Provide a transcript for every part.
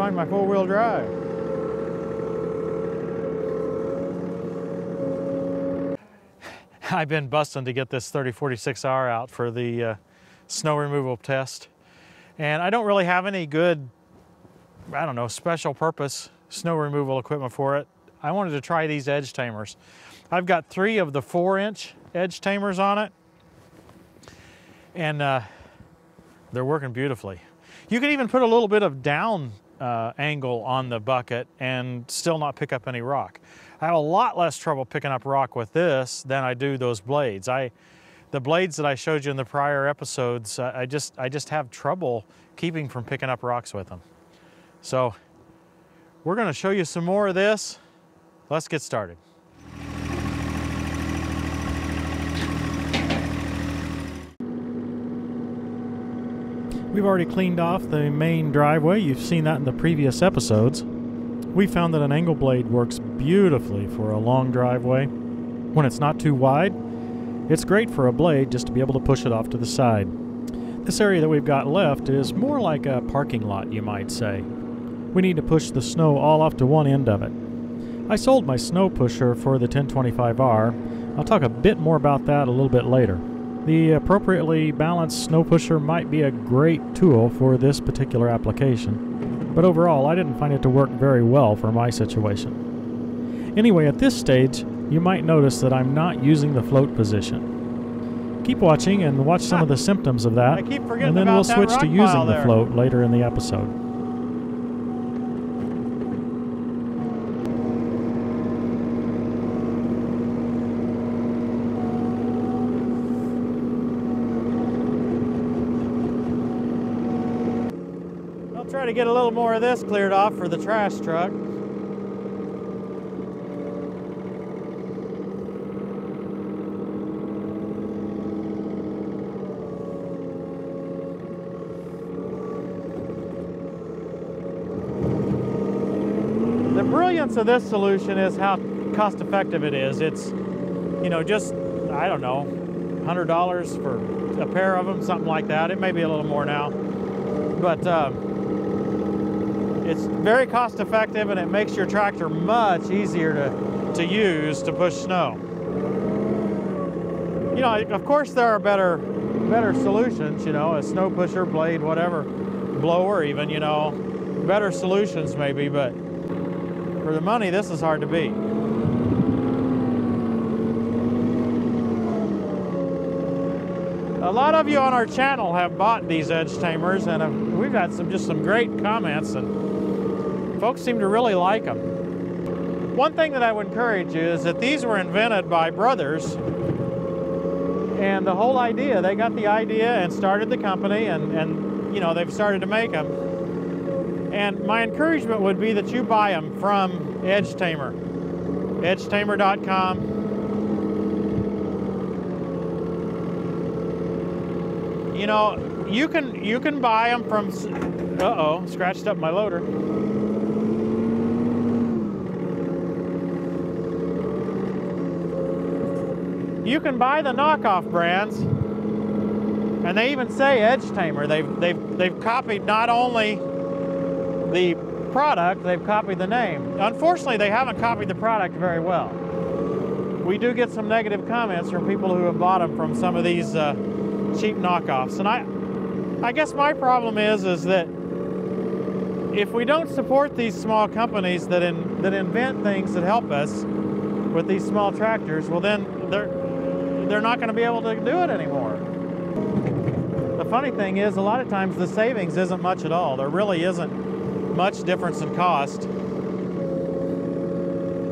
find my four-wheel drive. I've been busting to get this 3046R out for the uh, snow removal test. And I don't really have any good, I don't know, special purpose snow removal equipment for it. I wanted to try these edge tamers. I've got three of the four inch edge tamers on it. And uh, they're working beautifully. You can even put a little bit of down uh, angle on the bucket and still not pick up any rock. I have a lot less trouble picking up rock with this than I do those blades. I, the blades that I showed you in the prior episodes, uh, I just I just have trouble keeping from picking up rocks with them. So we're going to show you some more of this. Let's get started. We've already cleaned off the main driveway. You've seen that in the previous episodes. We found that an angle blade works beautifully for a long driveway. When it's not too wide, it's great for a blade just to be able to push it off to the side. This area that we've got left is more like a parking lot, you might say. We need to push the snow all off to one end of it. I sold my snow pusher for the 1025R. I'll talk a bit more about that a little bit later. The appropriately balanced snow pusher might be a great tool for this particular application, but overall I didn't find it to work very well for my situation. Anyway, at this stage, you might notice that I'm not using the float position. Keep watching and watch some of the symptoms of that, and then we'll switch to using the float later in the episode. Try to get a little more of this cleared off for the trash truck. The brilliance of this solution is how cost effective it is. It's, you know, just, I don't know, $100 for a pair of them, something like that. It may be a little more now. But, uh, it's very cost effective and it makes your tractor much easier to, to use to push snow. You know, of course there are better, better solutions, you know, a snow pusher, blade, whatever, blower even, you know, better solutions maybe, but for the money, this is hard to beat. A lot of you on our channel have bought these edge tamers and have, we've had some just some great comments and Folks seem to really like them. One thing that I would encourage you is that these were invented by brothers and the whole idea, they got the idea and started the company and, and you know, they've started to make them. And my encouragement would be that you buy them from Edge Tamer, edgetamer.com. You know, you can you can buy them from. Uh oh, scratched up my loader. You can buy the knockoff brands, and they even say Edge Tamer. They've, they've, they've copied not only the product, they've copied the name. Unfortunately, they haven't copied the product very well. We do get some negative comments from people who have bought them from some of these uh, cheap knockoffs. And I, I guess my problem is, is that if we don't support these small companies that, in, that invent things that help us with these small tractors, well then they're, they're not going to be able to do it anymore. The funny thing is, a lot of times the savings isn't much at all. There really isn't much difference in cost.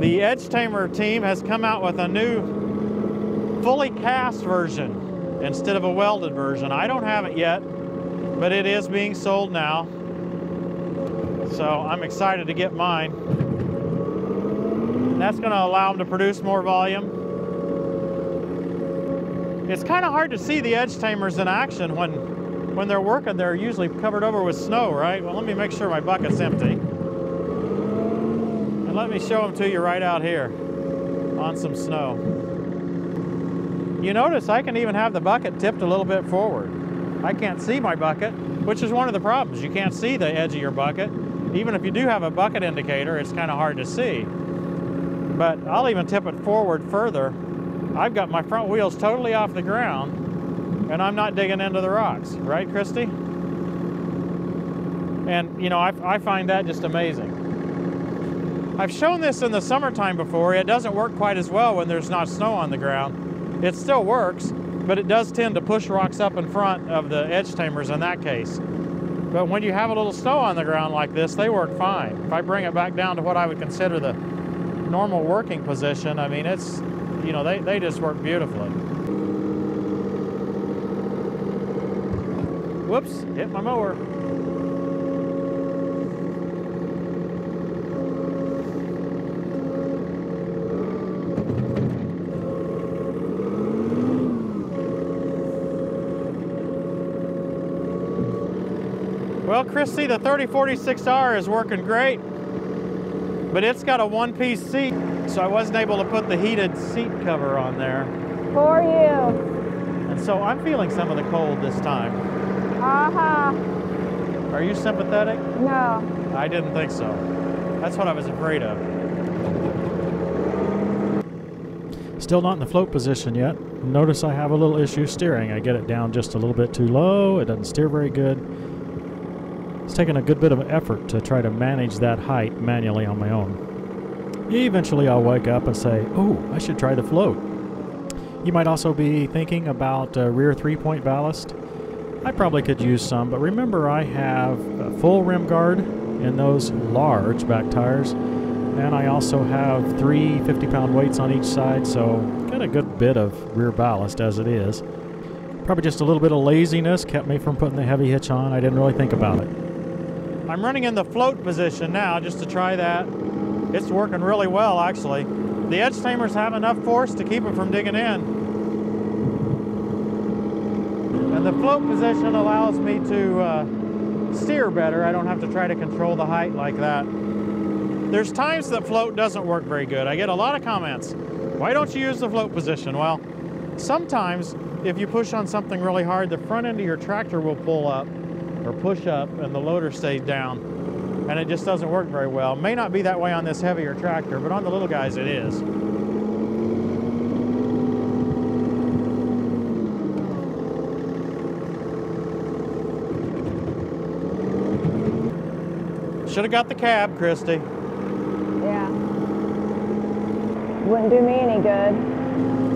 The Edge Tamer team has come out with a new fully cast version instead of a welded version. I don't have it yet, but it is being sold now. So I'm excited to get mine. That's going to allow them to produce more volume. It's kind of hard to see the edge tamers in action when, when they're working. They're usually covered over with snow, right? Well, let me make sure my bucket's empty. And let me show them to you right out here on some snow. You notice I can even have the bucket tipped a little bit forward. I can't see my bucket, which is one of the problems. You can't see the edge of your bucket. even if you do have a bucket indicator, it's kind of hard to see. But I'll even tip it forward further. I've got my front wheels totally off the ground and I'm not digging into the rocks, right, Christy? And, you know, I, I find that just amazing. I've shown this in the summertime before. It doesn't work quite as well when there's not snow on the ground. It still works, but it does tend to push rocks up in front of the edge tamers in that case. But when you have a little snow on the ground like this, they work fine. If I bring it back down to what I would consider the normal working position, I mean, it's, you know, they, they just work beautifully. Whoops, hit my mower. Well, Christy, the 3046R is working great, but it's got a one-piece seat, so I wasn't able to put the heated seat cover on there. For you. And so I'm feeling some of the cold this time. Uh-huh. Are you sympathetic? No. I didn't think so. That's what I was afraid of. Still not in the float position yet. Notice I have a little issue steering. I get it down just a little bit too low. It doesn't steer very good. It's taken a good bit of effort to try to manage that height manually on my own. Eventually I'll wake up and say, oh, I should try the float. You might also be thinking about uh, rear three-point ballast. I probably could use some, but remember I have a full rim guard in those large back tires, and I also have three 50-pound weights on each side, so got a good bit of rear ballast as it is. Probably just a little bit of laziness kept me from putting the heavy hitch on. I didn't really think about it. I'm running in the float position now just to try that. It's working really well, actually. The edge tamers have enough force to keep it from digging in. And the float position allows me to uh, steer better. I don't have to try to control the height like that. There's times that float doesn't work very good. I get a lot of comments. Why don't you use the float position? Well, sometimes if you push on something really hard, the front end of your tractor will pull up or push up and the loader stays down and it just doesn't work very well. May not be that way on this heavier tractor, but on the little guys it is. Should have got the cab, Christy. Yeah. Wouldn't do me any good.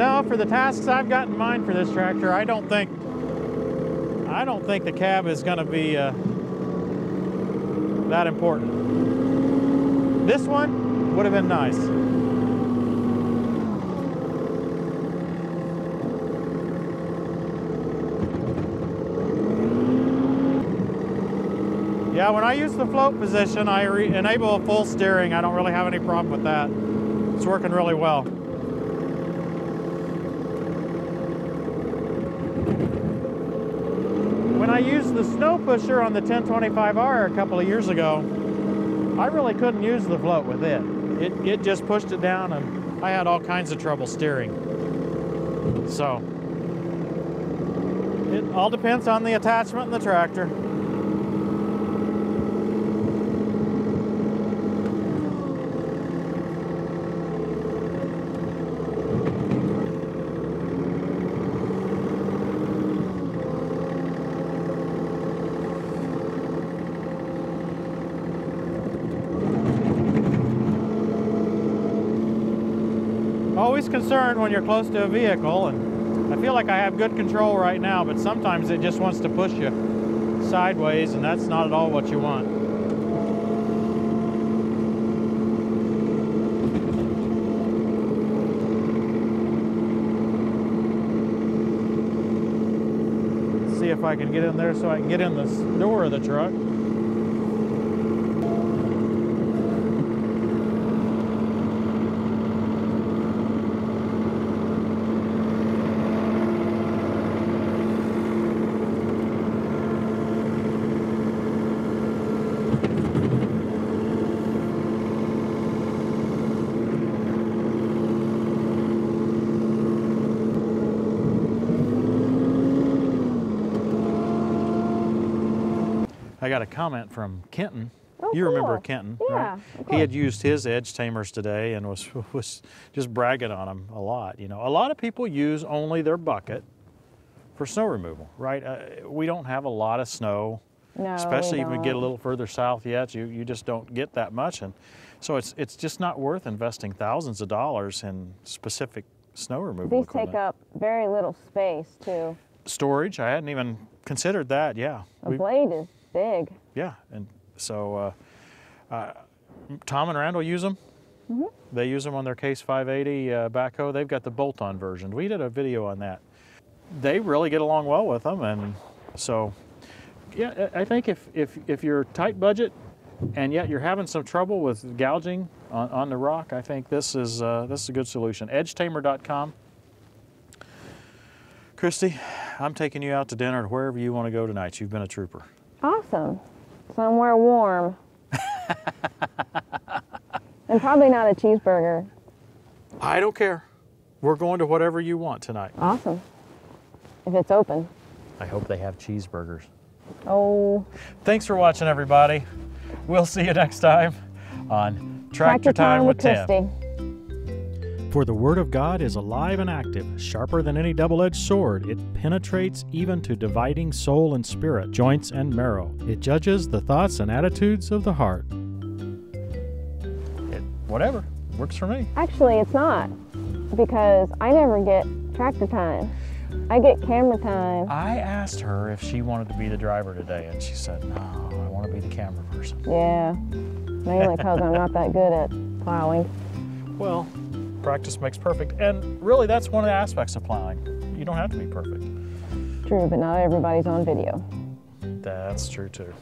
No, for the tasks I've got in mind for this tractor, I don't think I don't think the cab is going to be uh, that important. This one would have been nice. Yeah, when I use the float position, I enable full steering. I don't really have any problem with that. It's working really well. When I used the snow pusher on the 1025R a couple of years ago, I really couldn't use the float with it. It, it just pushed it down and I had all kinds of trouble steering. So, it all depends on the attachment and the tractor. Concerned when you're close to a vehicle and I feel like I have good control right now but sometimes it just wants to push you sideways and that's not at all what you want. See if I can get in there so I can get in the door of the truck. I got a comment from Kenton. Oh, you remember. Kenton, Yeah, right? He had used his edge tamers today and was was just bragging on them a lot. You know, a lot of people use only their bucket for snow removal, right? Uh, we don't have a lot of snow, No, especially if we get a little further south yet. You you just don't get that much, and so it's it's just not worth investing thousands of dollars in specific snow removal These equipment. take up very little space too. Storage, I hadn't even considered that. Yeah, A We- blade is big. yeah, and so uh, uh, Tom and Randall use them. They use them on their Case 580 uh, backhoe. They've got the bolt-on version. We did a video on that. They really get along well with them, and so yeah, I I think if if if you're tight budget and yet you're having some trouble with gouging on, on the rock, I think this is uh, this is a good solution. EdgeTamer.com. Christy, I'm taking you out to dinner wherever you want to go tonight. You've been a trooper. Awesome. Somewhere warm. and probably not a cheeseburger. I don't care. We're going to whatever you want tonight. Awesome. If it's open. I hope they have cheeseburgers. Oh, Thanks for watching, everybody. We'll see you next time on Tractor, Time, with Tim. Christy. For the Word of God is alive and active, sharper than any double edged sword. It penetrates even to dividing soul and spirit, joints and marrow. It judges the thoughts and attitudes of the heart. It, whatever. Works for me. Actually, it's not because I never get tractor time. I get camera time. I asked her if she wanted to be the driver today, and she said, No, I want to be the camera person. Yeah, mainly because I'm not that good at plowing. Well, practice makes perfect. And really, that's one of the aspects of plowing. You don't have to be perfect. True, but not everybody's on video. That's true, too.